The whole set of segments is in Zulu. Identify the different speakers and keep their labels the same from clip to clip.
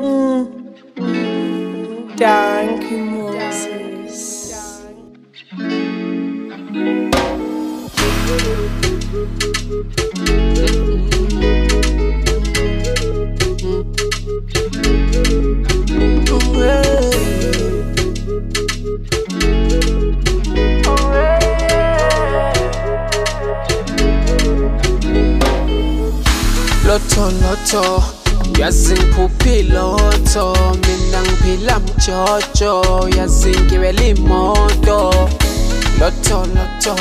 Speaker 1: Mm. Danke, Moses.
Speaker 2: Lotto, lotto yazing kupilotho mina ngiphila mjojo yazingibela imoto lotho lotho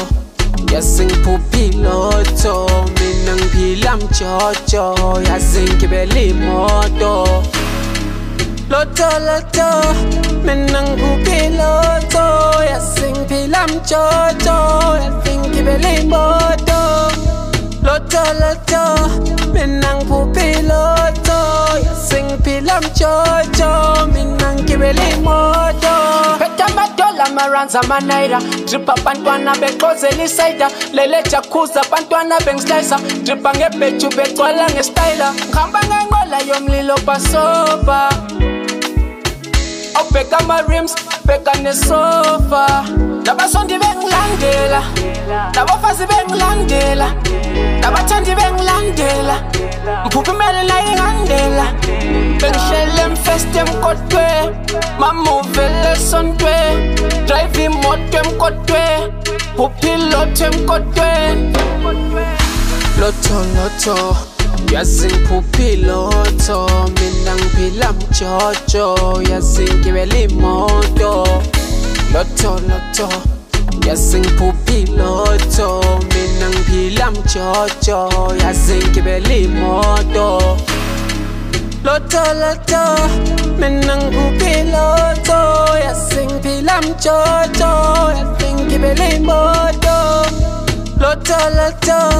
Speaker 2: yazingibhubha ilotho mina ngiphila mjojo yazingibela
Speaker 3: imoto lotho lotho mina ngibhubha ilotho yazingiphila mjojo yazingibela imoto lotho lotho mina ngibhubha ilotho
Speaker 1: sengiphila mtshotsho mina ngigibele imoto phethe amadola amaranza amanaira dripha abantwana beqozela isaida lele jakhuza abantwana bengislayisa dripha ngebheju begcwala ngestayila ngihamba ngenqola yomlilo basoba obheka ama-rims bheka nesofa nabasondi bengilandela nabafazi bengilandela nabathandi bengilandela mphuphi imele layinga la Beg shell fest dem kotwe Ma movele sontwe Drive imoto mkotwe Upilot mkotwe
Speaker 2: Loto loto Yazi ngiphuphilotho mina ngiphila mjojo yazi ngibela imoto lotho lotho yazi ngiphuphilotho mina ngiphila mjojo yazi ngibela imoto
Speaker 3: Loto loto Mình nâng hù phí loto Yà sinh phí làm cho cho Yà sinh kì bê lên bố cho Loto loto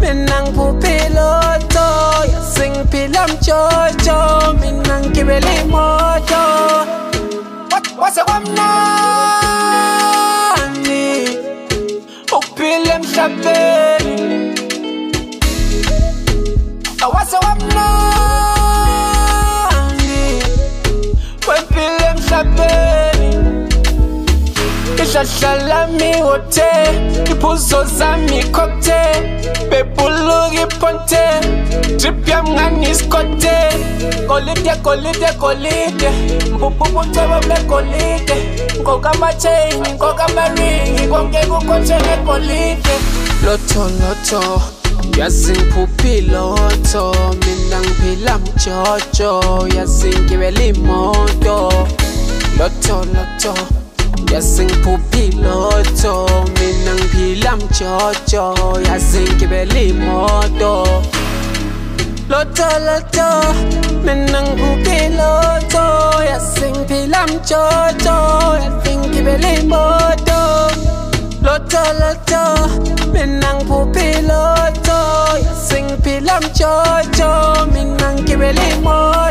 Speaker 3: Mình nâng hù phí loto Yà sinh phí làm cho cho Mình nâng kì bê lên cho. What What's up, I'm
Speaker 1: nani Upile mshapeni What's up, I'm nani Ishasha lami wote Iphuzo zami kokte Bebuluki ponte Drip ya mngani skote Golide golide golide Mbububu ncebo ble golide Ngoka machain, ngoka maringi Konke kukonje ngegolide
Speaker 2: Lotho lotho Yazi ngiphuphi lotho Mina ngiphila mjojo Yazi ngibele imoto Lotho lotho Yasing dạ po piloto Minang pilam chocho
Speaker 3: Yasing dạ kibeli moto Loto loto Minang po piloto dạ Yasing pilam chocho Yasing kibeli moto Loto loto Minang po piloto Yasing pilam chocho Minang kibeli moto